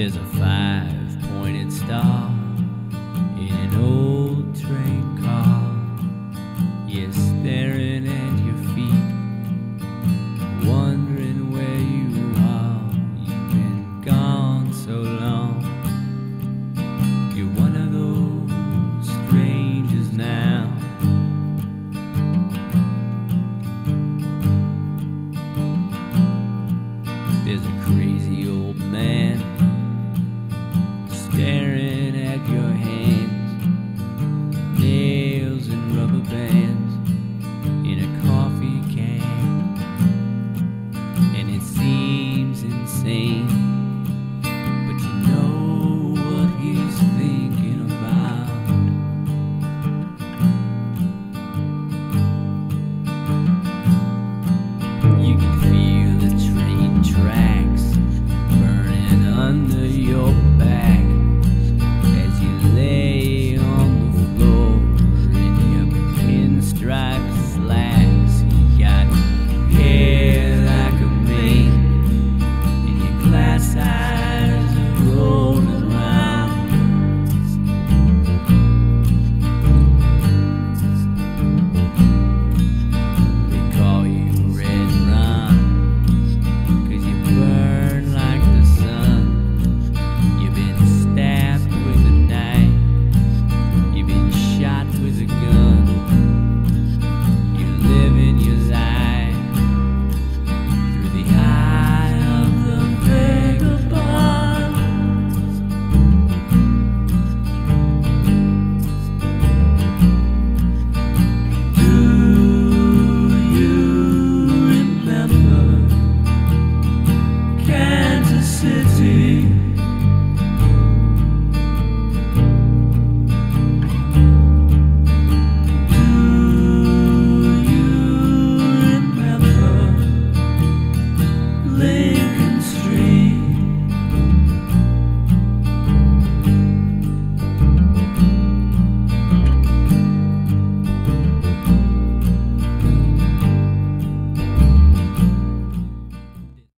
There's a five pointed star in an old train car. You're staring at your feet, wondering where you are. You've been gone so long. You're one of those strangers now. There's a crazy old man. same city.